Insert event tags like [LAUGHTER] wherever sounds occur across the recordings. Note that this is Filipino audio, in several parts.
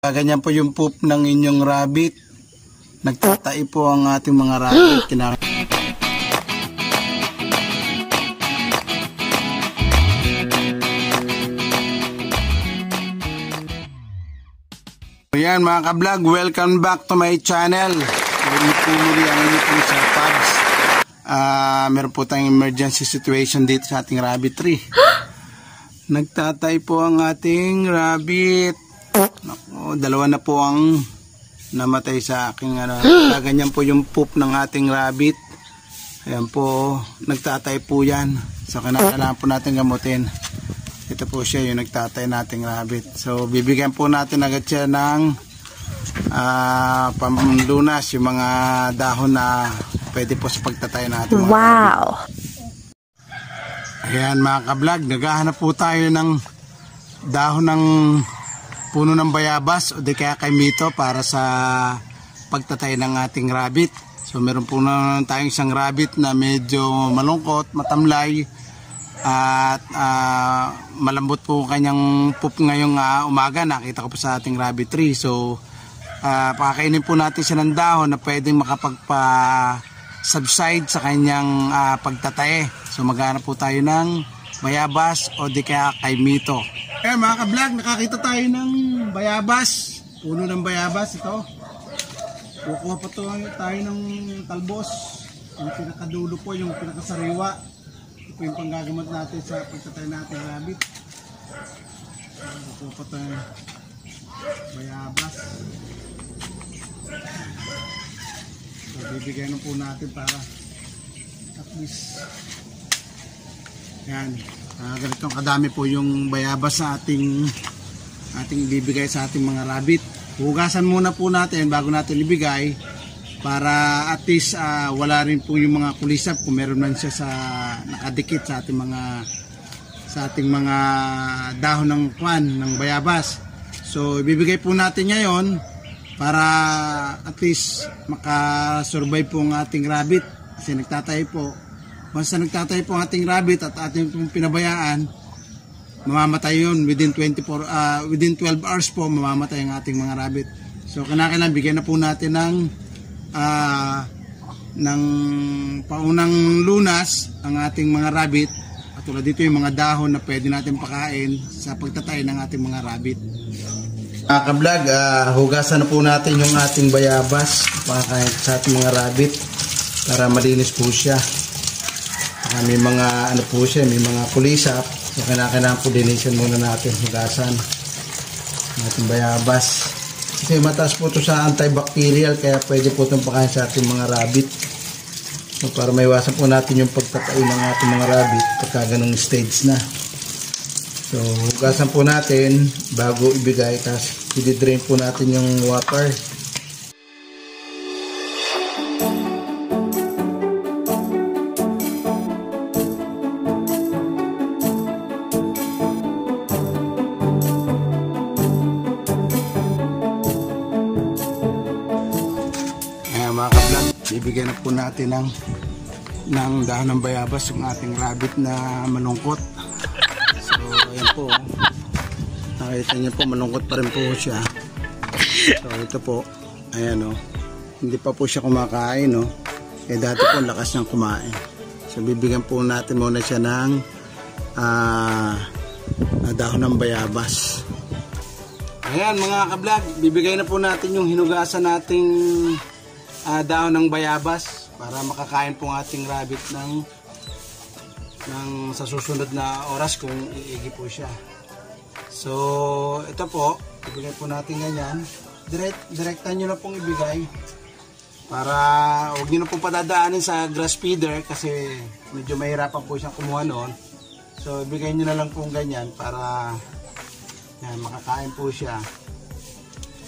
Ganyan po yung poop ng inyong rabbit. Nagtatai po ang ating mga rabbit. [GASPS] Kina Ayan mga ka-vlog, welcome back to my channel. Ulit po muli ang inyo pong sa Pubs. Ah, meron po tayong emergency situation dito sa ating rabbit tree. [GASPS] Nagtatay po ang ating rabbit. Naku, dalawa na po ang namatay sa aking ano. [GASPS] Ganyan po yung poop ng ating rabbit. Ayan po, nagtatay po yan. So, kailangan po natin gamutin. Ito po siya yung nagtatay nating rabbit. So, bibigyan po natin agad siya ng ah pamlunas, yung mga dahon na pwede po sa pagtatay natin. mga rabbit. Wow. Ayan mga kablog, naghahanap po tayo ng dahon ng puno ng bayabas o di kaya kay Mito para sa pagtatay ng ating rabbit. So meron po na tayong isang rabbit na medyo malungkot, matamlay at ah, malambot po kanyang poop ngayong ah, umaga. Nakita ko po sa ating rabbit tree. So ah, pakakainin po natin siya ng dahon na pwedeng makapagpa subside sa kanyang ah, pagtatae. So maghanap po tayo ng bayabas o di kaya kay Mito. Eh mga ka-vlog, nakakita tayo ng bayabas. Puno ng bayabas ito. Kukuha pa to tayo ng talbos. Yung pinakadulo po, yung pinakasariwa. Ito po yung panggagamot natin sa pagtatay natin ng rabbit. Kukuha pa ng bayabas. So bibigyan po natin para at least yan. Ah, ganitong kadami po yung bayabas sa ating ating ibibigay sa ating mga rabbit. Hugasan muna po natin bago natin ibigay para at least ah, wala rin po yung mga kulisap kung meron man siya sa nakadikit sa ating mga sa ating mga dahon ng kwan ng bayabas. So ibibigay po natin ngayon para at least makasurvive po ang ating rabbit kasi nagtatay po Once na nagtatay po ang ating rabbit at ating pinabayaan, mamamatay yun within 24 ah, within 12 hours po mamamatay ang ating mga rabbit. So kinakailangan bigyan na po natin ng ah, ng paunang lunas ang ating mga rabbit at tulad dito yung mga dahon na pwede natin pakain sa pagtatay ng ating mga rabbit. Mga kablog, ah, hugasan na po natin yung ating bayabas pakain sa ating mga rabbit para malinis po siya. Ah, may mga ano po siya, may mga kulisap. So kailangan po linisin muna natin, hugasan. Natin bayabas. Kasi mataas po ito sa antibacterial kaya pwede po itong pakain sa ating mga rabbit. So para maiwasan po natin yung pagtatay ng ating mga rabbit pagka ganong stage na. So hugasan po natin bago ibigay tapos i-drain po natin yung water. Natin ng ng dahon ng bayabas yung ating rabbit na malungkot. So, ayan po. Nakita niyo po, malungkot pa rin po siya. So, ito po. Ayan o. Hindi pa po siya kumakain o. Eh, dati po, lakas niyang kumain. So, bibigyan po natin muna siya ng ah, na dahon ng bayabas. Ayan mga ka-vlog, bibigay na po natin yung hinugasan nating ah, dahon ng bayabas para makakain po ang ating rabbit ng ng sa susunod na oras kung iigi po siya. So, ito po, ibigay po natin ganyan. Direct, direktan nyo na pong ibigay para huwag nyo na pong padadaanin sa grass feeder kasi medyo mahirapan po siyang kumuha noon. So, ibigay nyo na lang pong ganyan para yan, makakain po siya.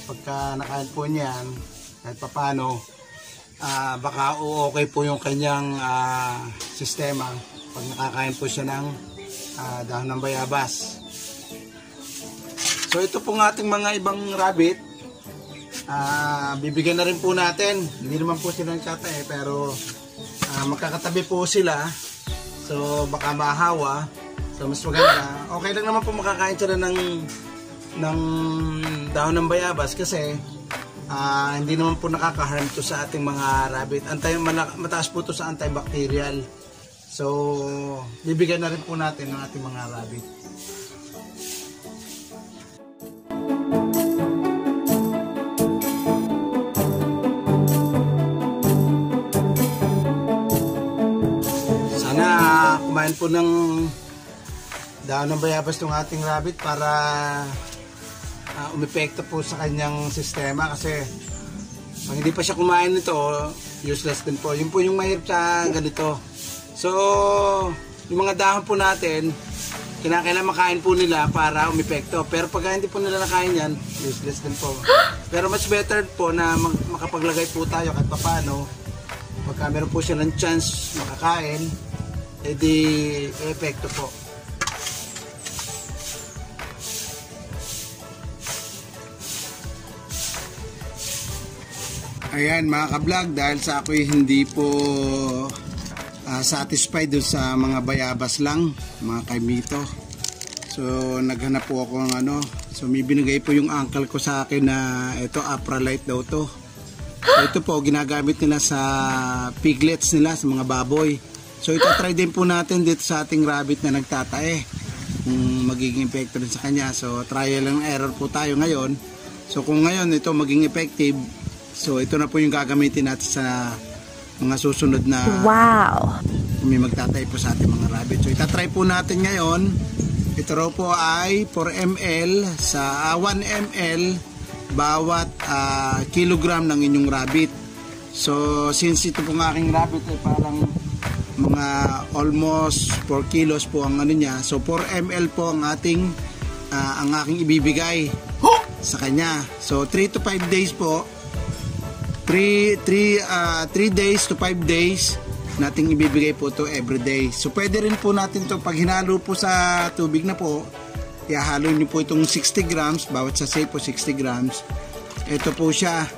Pagka nakain po niyan, kahit papano, ah baka okay po yung kanyang ah, sistema pag nakakain po siya ng ah, dahon ng bayabas. So ito pong ating mga ibang rabbit, ah bibigyan na rin po natin. Hindi naman po sila nagkatae pero ah, magkakatabi po sila. So baka mahawa. So mas maganda. Okay lang naman po makakain sila ng ng dahon ng bayabas kasi ah, hindi naman po nakaka-harm to sa ating mga rabbit. Antay, mataas po to sa antibacterial. So, bibigyan na rin po natin ng ating mga rabbit. Sana kumain po ng dahon ng bayabas ng ating rabbit para uh, umepekto po sa kanyang sistema kasi pag hindi pa siya kumain nito, useless din po. Yun po yung mahirap sa ganito. So, yung mga dahon po natin, kinakailangan makain po nila para umepekto. Pero pag hindi po nila nakain yan, useless din po. [GASPS] Pero much better po na mag- makapaglagay po tayo kahit papano. Pagka meron po siya ng chance makakain, edi epekto po. Ayan mga ka-vlog, dahil sa ako'y hindi po ah, satisfied dun sa mga bayabas lang, mga kaimito. So naghanap po ako ng ano, so may binigay po yung uncle ko sa akin na ito Apralite daw to. Ito po ginagamit nila sa piglets nila, sa mga baboy. So ito try din po natin dito sa ating rabbit na nagtatae. Kung magiging epekto rin sa kanya. So trial and error po tayo ngayon. So kung ngayon ito maging effective, so ito na po yung gagamitin natin sa mga susunod na Wow. may magtatay po sa ating mga rabbit. So itatry po natin ngayon. Ito raw po ay 4 ml sa ah, 1 ml bawat ah, kilogram ng inyong rabbit. So since ito pong aking rabbit ay parang mga almost 4 kilos po ang ano niya. So 4 ml po ang ating ah, ang aking ibibigay sa kanya. So 3 to 5 days po 3 3 3 days to 5 days nating ibibigay po to every day. So pwede rin po natin to pag hinalo po sa tubig na po, ihalo niyo po itong 60 grams, bawat sachet po 60 grams. Ito po siya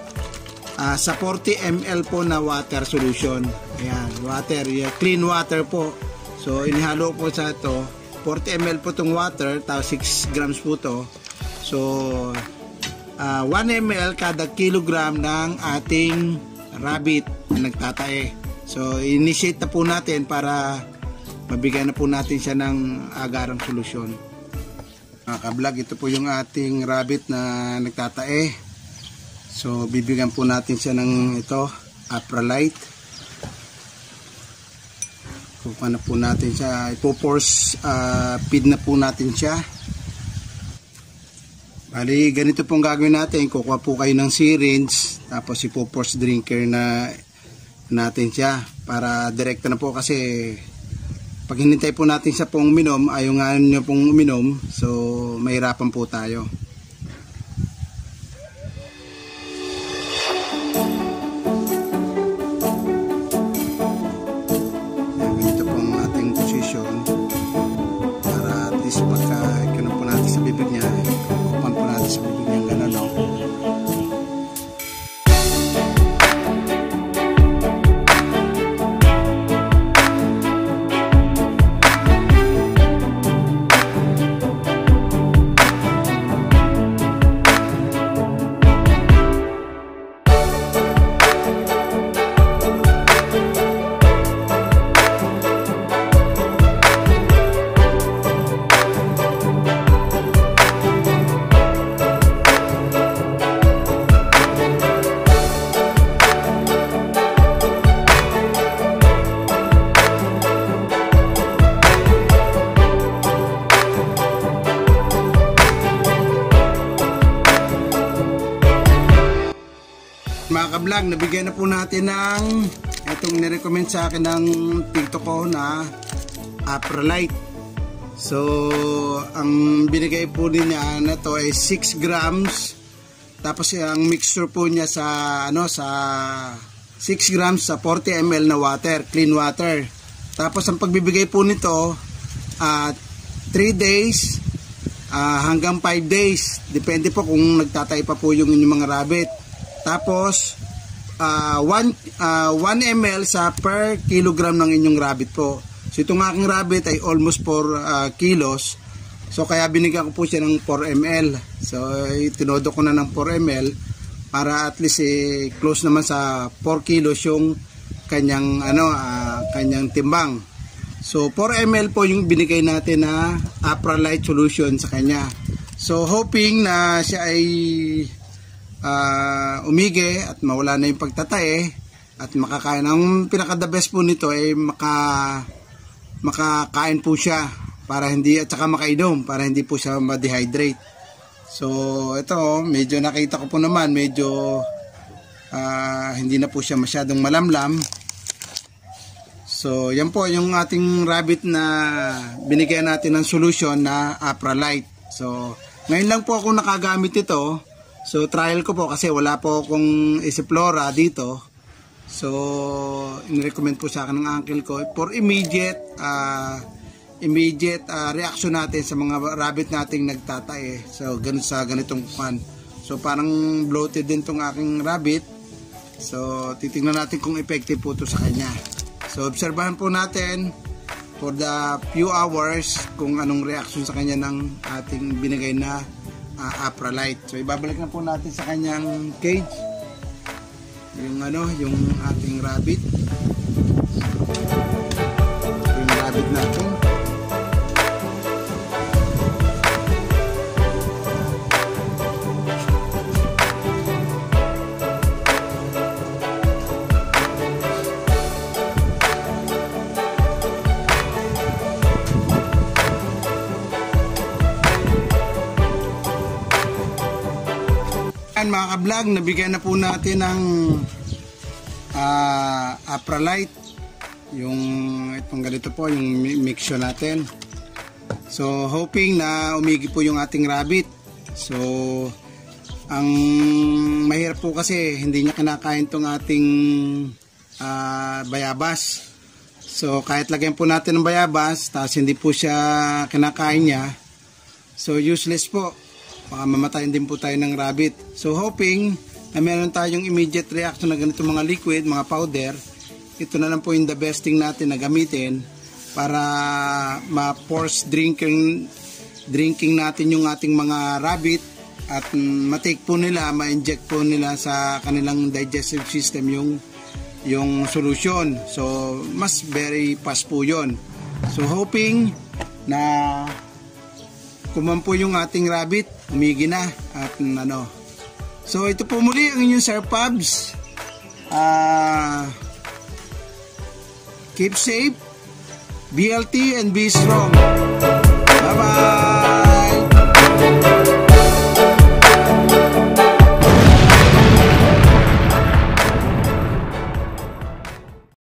ah, sa 40 ml po na water solution. Ayan, water, yeah, clean water po. So inihalo po sa ito, 40 ml po itong water, tapos 6 grams po to. So ah, 1 ml kada kilogram ng ating rabbit na nagtatae. So, initiate na po natin para mabigyan na po natin siya ng agarang solusyon. Mga kablog, ito po yung ating rabbit na nagtatae. So, bibigyan po natin siya ng ito, Apralite. Kukuha na po natin siya. Ipo-force uh, feed na po natin siya. Bali, ganito pong gagawin natin. Kukuha po kayo ng syringe, tapos ipo-force drinker na natin siya para direkta na po kasi pag hinintay po natin siya pong uminom, ayaw nga nyo pong uminom, so mahirapan po tayo. Ka-vlog, nabigyan na po natin ng itong nirecommend sa akin ng tito ko na Aprolite. So, ang binigay po niya na to ay 6 grams. Tapos ang mixture po niya sa ano sa 6 grams sa 40 ml na water, clean water. Tapos ang pagbibigay po nito at 3 days ah, hanggang 5 days. Depende po kung nagtatay pa po yung inyong mga rabbit. Tapos, 1 1 ml sa per kilogram ng inyong rabbit po. So, itong aking rabbit ay almost 4 kilos. So kaya binigyan ko po siya ng 4 ml. So tinodo ko na ng 4 ml para at least eh, close naman sa 4 kilos yung kanyang ano uh, kanyang timbang. So 4 ml po yung binigay natin na Apralite solution sa kanya. So hoping na siya ay uh, umige at mawala na yung pagtatae at makakain. Ang pinaka the best po nito ay maka makakain po siya para hindi at saka makainom para hindi po siya ma-dehydrate. So ito medyo nakita ko po naman medyo uh, hindi na po siya masyadong malamlam. So yan po yung ating rabbit na binigyan natin ng solution na Apralite. So ngayon lang po ako nakagamit ito. So trial ko po kasi wala po akong Isiflora dito. So, in-recommend po sa akin ng uncle ko for immediate uh, immediate uh, reaction natin sa mga rabbit nating nagtatae. So, ganun sa ganitong kwan. So, parang bloated din tong aking rabbit. So, titingnan natin kung effective po to sa kanya. So, obserbahan po natin for the few hours kung anong reaction sa kanya ng ating binigay na uh, Apralite. So, ibabalik na po natin sa kanyang cage yung ano yung ating rabbit Ka-vlog, nabigyan na po natin ng uh, Apralite. Yung itong ganito po, yung mixture natin. So, hoping na umigi po yung ating rabbit. So, ang mahirap po kasi hindi niya kinakain tong ating uh, bayabas. So, kahit lagyan po natin ng bayabas, tapos hindi po siya kinakain niya, so useless po baka mamatayin din po tayo ng rabbit. So hoping na meron tayong immediate reaction na ganito mga liquid, mga powder, ito na lang po yung the best thing natin na gamitin para ma-force drinking drinking natin yung ating mga rabbit at matake po nila, ma-inject po nila sa kanilang digestive system yung yung solution. So, mas very fast po yon. So, hoping na kuman po yung ating rabbit umigi na at ano. So ito po muli ang inyong Sir Pubs uh, keep safe BLT and be strong. Bye bye